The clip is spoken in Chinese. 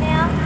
没有。